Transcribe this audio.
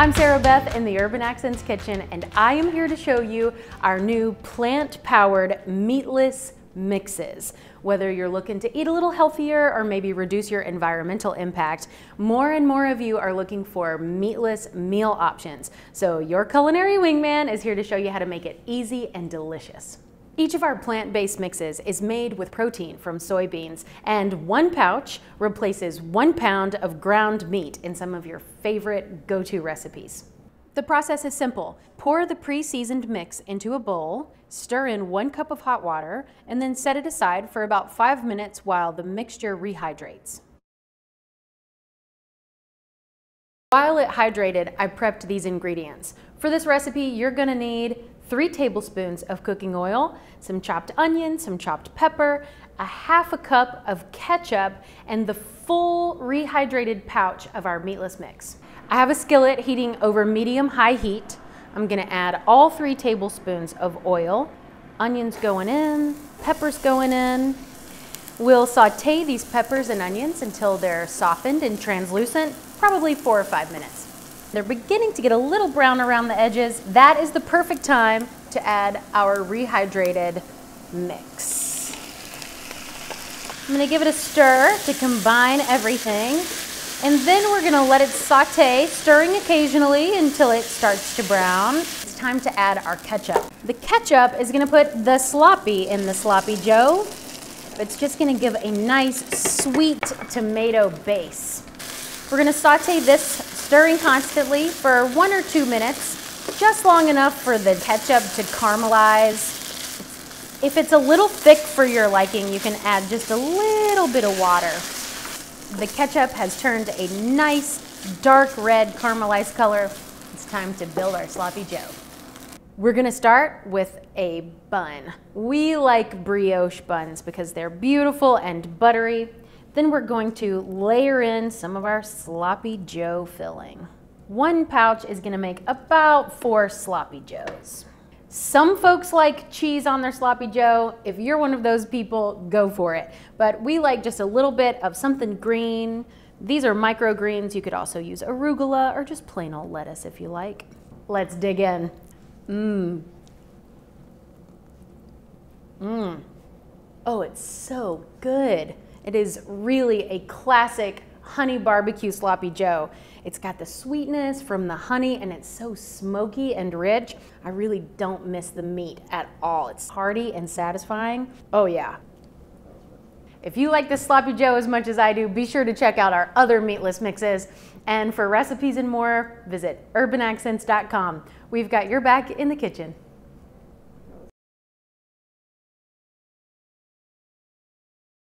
I'm Sarah Beth in the Urban Accents Kitchen, and I am here to show you our new plant-powered meatless mixes. Whether you're looking to eat a little healthier or maybe reduce your environmental impact, more and more of you are looking for meatless meal options. So your culinary wingman is here to show you how to make it easy and delicious. Each of our plant-based mixes is made with protein from soybeans, and one pouch replaces one pound of ground meat in some of your favorite go-to recipes. The process is simple. Pour the pre-seasoned mix into a bowl, stir in one cup of hot water, and then set it aside for about five minutes while the mixture rehydrates. While it hydrated, I prepped these ingredients. For this recipe, you're gonna need three tablespoons of cooking oil, some chopped onion, some chopped pepper, a half a cup of ketchup, and the full rehydrated pouch of our meatless mix. I have a skillet heating over medium-high heat. I'm gonna add all three tablespoons of oil, onions going in, peppers going in. We'll saute these peppers and onions until they're softened and translucent, probably four or five minutes. They're beginning to get a little brown around the edges. That is the perfect time to add our rehydrated mix. I'm gonna give it a stir to combine everything. And then we're gonna let it saute, stirring occasionally until it starts to brown. It's time to add our ketchup. The ketchup is gonna put the sloppy in the sloppy joe. It's just gonna give a nice sweet tomato base. We're gonna saute this, stirring constantly for one or two minutes, just long enough for the ketchup to caramelize. If it's a little thick for your liking, you can add just a little bit of water. The ketchup has turned a nice dark red caramelized color. It's time to build our sloppy joe. We're gonna start with a bun. We like brioche buns because they're beautiful and buttery. Then we're going to layer in some of our sloppy joe filling. One pouch is gonna make about four sloppy joes. Some folks like cheese on their sloppy joe. If you're one of those people, go for it. But we like just a little bit of something green. These are microgreens. You could also use arugula or just plain old lettuce if you like. Let's dig in. Mmm. Mmm. Oh, it's so good. It is really a classic honey barbecue sloppy joe. It's got the sweetness from the honey and it's so smoky and rich. I really don't miss the meat at all. It's hearty and satisfying. Oh yeah. If you like this sloppy joe as much as I do, be sure to check out our other meatless mixes. And for recipes and more, visit urbanaccents.com. We've got your back in the kitchen.